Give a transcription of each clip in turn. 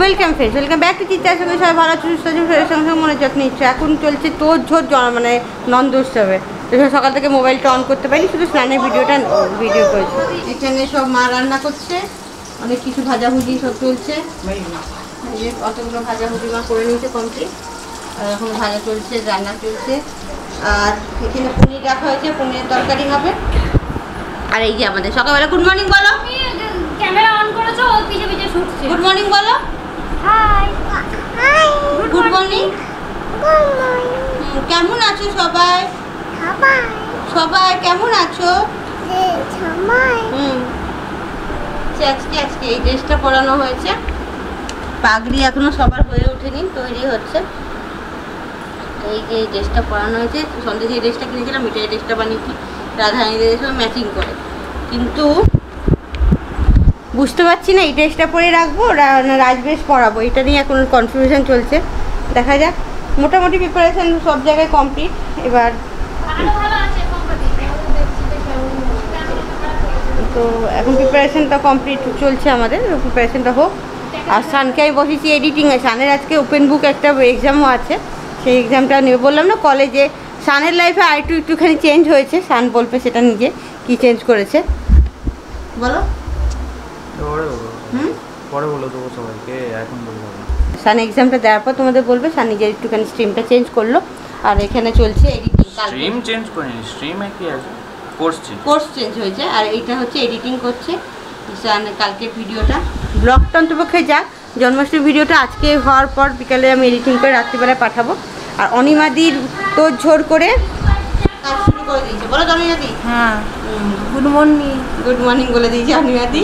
Welcome friends welcome back to Chitra সঙ্গে সবাই ভালো আছো সুস্থ আছো সঙ্গে সঙ্গে মনে যত্ন নিচ্ছ এখন চলছে তোর ঝোর মানে নন্দ উৎসবে। তো সকাল থেকে মোবাইলটা অন করতে পারিনি শুধু স্নানের ভিডিওটা ভিডিও করেছে। এখানে সব মা রান্না করছে অনেক কিছু ভাজাভুজি সব চলছে। অতগুলো ভাজাভুজি মা করে নিয়েছে কমপ্লিট আর এখন ভাজা চলছে রান্না চলছে। আর এখানে পনির রাখা হয়েছে পনিরের তরকারি হবে। আর এই যে আমাদের সকালবেলা গুড মর্নিং বলো। ক্যামেরা অন করেছ পিছে পিছে ছুটছে। গুড মর্নিং বলো। হাই হাই গুড মর্নিং কেমন আছো সবাই? সবাই। কেমন আছো? হুম। আজকে আজকে এই ড্রেসটা পরানো হয়েছে। পাগড়ি এখনও সবার হয়ে ওঠেনি তৈরি হচ্ছে। এই যে এই ড্রেসটা পরানো হয়েছে সন্দেশ এই ড্রেসটা কিনেছিলাম মিঠাই ড্রেসটা বানিয়েছি রাধারানীদের সঙ্গে ম্যাচিং করে। কিন্তু বুঝতে পারছি না এই ড্রেসটা পরে রাখব রাজবেশ পরাবো এটা নিয়ে এখন কনফিউশন চলছে। দেখা যাক মোটামুটি প্রিপারেশান সব জায়গায় কমপ্লিট এবার তো এখন প্রিপারেশানটা কমপ্লিট চলছে আমাদের প্রিপারেশনটা হোক। আর সানকে আমি বসেছি এডিটিংয়ে সানের আজকে ওপেন বুক একটা এক্সামও আছে সেই এক্সামটা নেবে বললাম না কলেজে সানের লাইফে আর একটু একটুখানি চেঞ্জ হয়েছে সান বলবে সেটা নিজে কি চেঞ্জ করেছে। বলো। পরে বলো হুম? পরে বলে দেবো সবাইকে এখন বলব না। সান এক্সামটা দেওয়ার পর তোমাদের বলবে সান নিজের একটুখানি স্ট্রিমটা চেঞ্জ করল। আর এখানে চলছে এডিটিং স্ট্রিম চেঞ্জ করিনি স্ট্রিম একই আছে? কোর্স চেঞ্জ কোর্স চেঞ্জ হয়েছে আর এইটা হচ্ছে এডিটিং করছে। সান কালকের ভিডিওটা ব্লগটা অন্তপক্ষে যাক। জন্মাষ্টমী ভিডিওটা আজকে হওয়ার পর বিকালে আমি এডিটিং করে রাত্রিবেলায় পাঠাবো। আর অনিমাদির তো ঝোর করে কাজ শুরু করে দিয়েছে। বলো অনিমাদি। হ্যাঁ। গুড মর্নিং গুড মর্নিং বলে দিয়েছে অনিমাদি।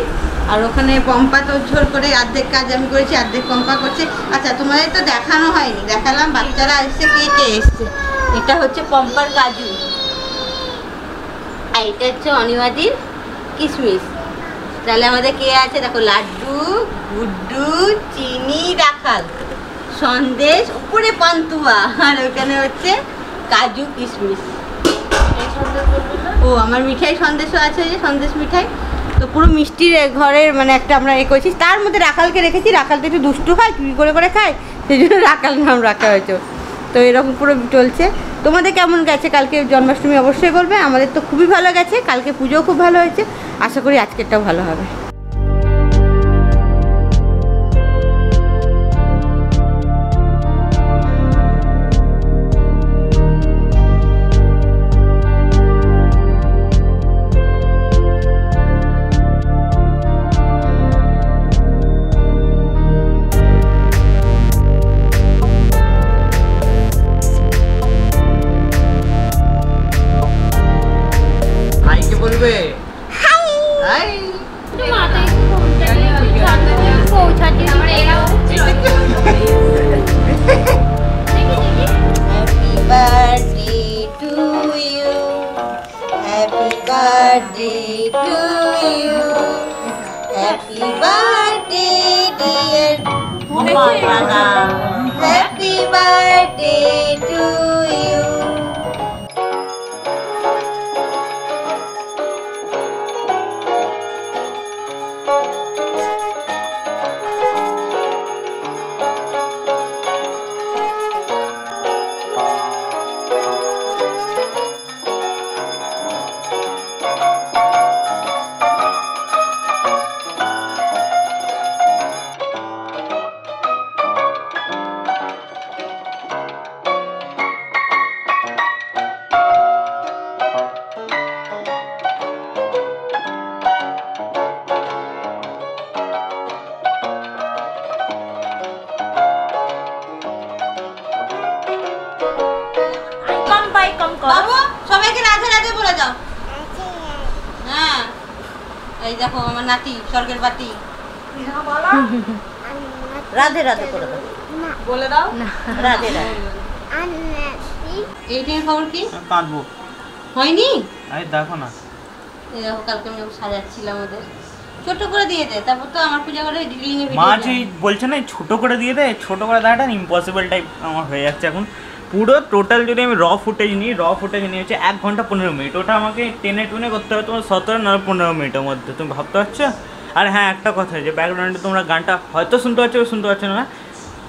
আর ওখানে পম্পা তো ঝোর করে অর্ধেক কাজ আমি করেছি অর্ধেক পম্পা করছে। আচ্ছা তোমাদের তো দেখানো হয়নি দেখালাম বাচ্চারা এসছে কে কে এসছে? এটা হচ্ছে পম্পার কাজু। আর এটা হচ্ছে অনিমাদির কিশমিশ। তাহলে আমাদের কে আছে? দেখো লাড্ডু গুড্ডু চিনি রাখাল সন্দেশ উপরে পান্তুয়া। আর ওখানে হচ্ছে কাজু কিশমিশ। ও আমার মিঠাই সন্দেশও আছে যে সন্দেশ মিঠাই। তো পুরো মিষ্টির ঘরের মানে একটা আমরা এ করেছি। তার মধ্যে রাখালকে রেখেছি। রাখাল তো একটু দুষ্টু হয়, চুরি করে করে খায়, সেই জন্য রাখাল নাম রাখা হয়েছে। তো এরকম পুরো চলছে। তোমাদের কেমন গেছে? কালকে জন্মাষ্টমী অবশ্যই বলবে। আমাদের তো খুবই ভালো গেছে। কালকে পুজোও খুব ভালো হয়েছে। আশা করি আজকেরটাও ভালো হবে। হাইকে বলবে হাই একটু মাথায় ফোনটা নিয়ে একটু সামনে পৌঁছাতে আমার এরাও দেখি দেখি হ্যাপি বার্থডে টু এই দেখো আমার নাতি স্বর্গের বাতি। রাধে রাধে করে দাও বলে দাও। রাধে রাধে। এইটির খবর কি? কাঁদবো। হয়নি? আরে দেখো না। এই দেখো কালকে আমি সাজাচ্ছিলাম ওদের। ছোট করে দিয়ে দে তারপর তো আমার পূজা করে ডিটেলিং এর মা ভিডিও যে বলছে না ছোট করে দিয়ে দে ছোট করে দেওয়াটা ইম্পসিবল টাইপ আমার হয়ে যাচ্ছে এখন। পুরো টোটাল যদি আমি র ফুটেজ নিই র ফুটেজ নিয়ে হচ্ছে এক ঘণ্টা পনেরো মিনিট ওটা আমাকে টেনে টুনে করতে হবে তোমার সতেরো না পনেরো মিনিটের মধ্যে। তুমি ভাবতে পারছ? আর হ্যাঁ একটা কথা যে ব্যাকগ্রাউন্ডে তোমরা গানটা হয়তো শুনতে পাচ্ছ শুনতে পাচ্ছ না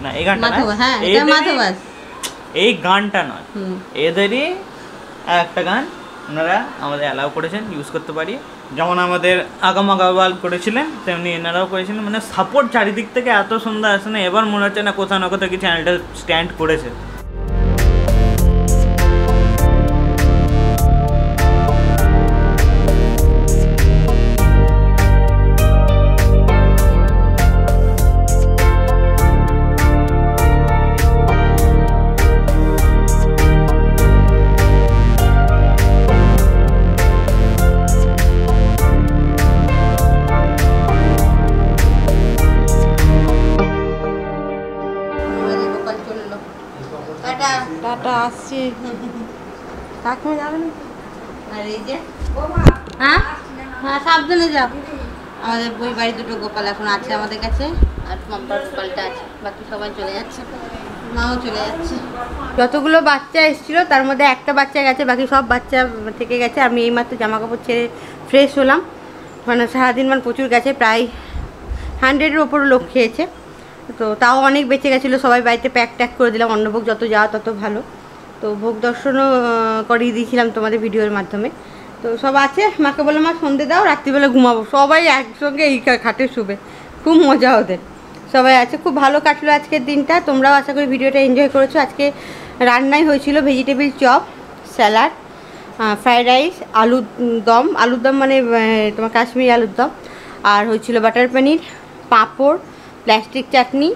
না এই গানটা হ্যাঁ এই গানটা নয়। এদেরই একটা গান ওনারা আমাদের অ্যালাউ করেছেন ইউজ করতে পারি। যেমন আমাদের আগাম আগাবাল করেছিলেন তেমনি এনারাও করেছিলেন। মানে সাপোর্ট চারিদিক থেকে এত সুন্দর আসে না এবার মনে হচ্ছে না কোথাও না কোথাও কি চ্যানেলটা স্ট্যান্ড করেছে। টাটা আসছি। কাকিমা যাবে না আর এই যে। হ্যাঁ? হ্যাঁ সাবধানে যাও। আমাদের বই বাড়ি দুটো গোপাল এখন আছে আমাদের কাছে আর মাম্পার গোপালটা আছে। বাকি সবাই চলে যাচ্ছে। মাও চলে যাচ্ছে। যতগুলো বাচ্চা এসেছিল তার মধ্যে একটা বাচ্চা গেছে বাকি সব বাচ্চা থেকে গেছে। আমি এইমাত্র জামা কাপড় ছেড়ে ফ্রেশ হলাম। মানে সারাদিন মানে প্রচুর গেছে প্রায় হান্ড্রেডের ওপর লোক খেয়েছে। তো তাও অনেক বেঁচে গেছিল, সবাই বাড়িতে প্যাক ট্যাক করে দিলাম, অন্নভোগ যত যাওয়া তত ভালো। তো ভোগ দর্শনও করিয়ে দিয়েছিলাম তোমাদের ভিডিওর মাধ্যমে। তো সব আছে, মাকে বলে মা, সন্ধে দাও, রাত্রিবেলা ঘুমাবো। সবাই একসঙ্গে এই খাটে শুবে, খুব মজা ওদের। সবাই আছে, খুব ভালো কাটলো আজকের দিনটা, তোমরাও আশা করি ভিডিওটা এনজয় করেছ। আজকে রান্নাই হয়েছিল vegetable chop salad fried rice আলুর দম। আলুর দম মানে তোমার কাশ্মীরি আলুর দম। আর হয়েছিল butter paneer papad plastic chutney,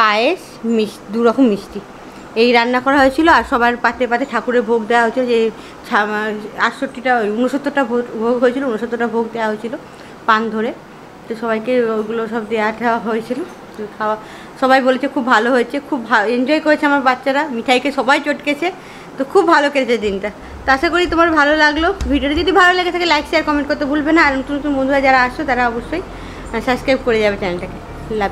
পায়েস মিস দু রকম মিষ্টি। এই রান্না করা হয়েছিল আর সবার পাতে পাতে ঠাকুরের ভোগ দেওয়া হয়েছিল যে আটষট্টিটা উনসত্তরটা ভোগ ভোগ হয়েছিল উনসত্তরটা ভোগ দেওয়া হয়েছিল পান ধরে। তো সবাইকে ওগুলো সব দেওয়া ঠেওয়া হয়েছিল। খাওয়া, সবাই বলেছে খুব ভালো হয়েছে, খুব এনজয় করেছে আমার বাচ্চারা, মিঠাইকে সবাই চটকেছে, তো খুব ভালো কেটেছে দিনটা। তো আশা করি তোমার ভালো লাগল। ভিডিওটা যদি ভালো লেগে থাকে লাইক শেয়ার কমেন্ট করতে ভুলবে না। আর নতুন নতুন বন্ধুরা যারা আসছো, তারা অবশ্যই সাবস্ক্রাইব করে যাবে চ্যানেলটাকে। la